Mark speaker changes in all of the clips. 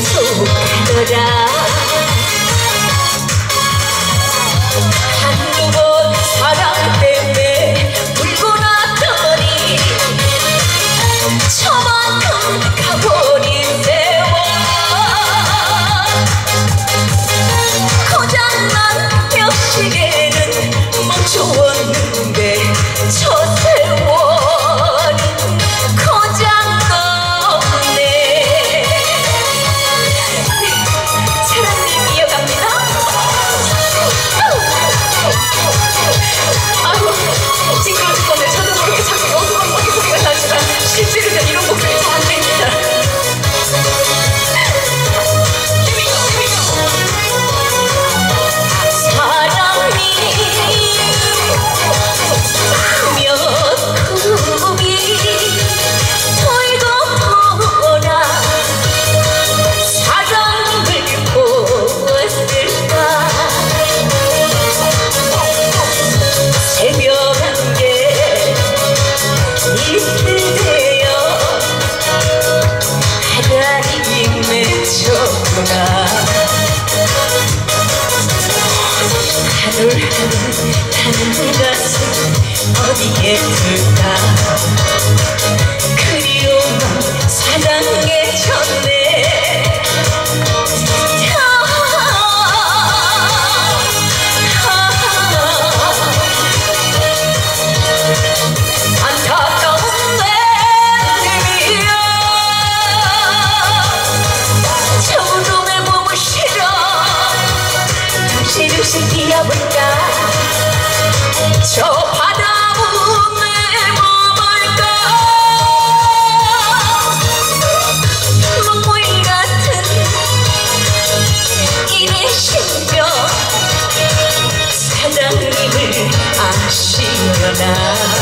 Speaker 1: 속하노라. 한두 번 사랑 때문에 울고 났더니 저만큼 가버린 세월. 고장난 몇 시계는 멈추었는데 문제같이 어디에 둘까? 그리움만 사랑해졌네. Now.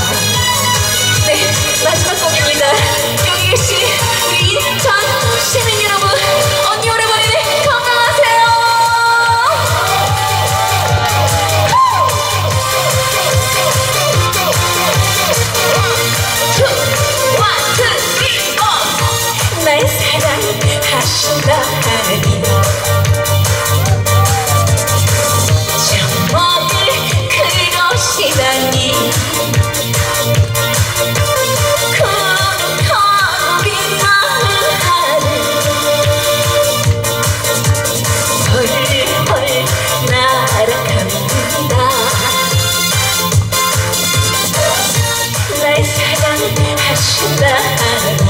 Speaker 1: Ash, the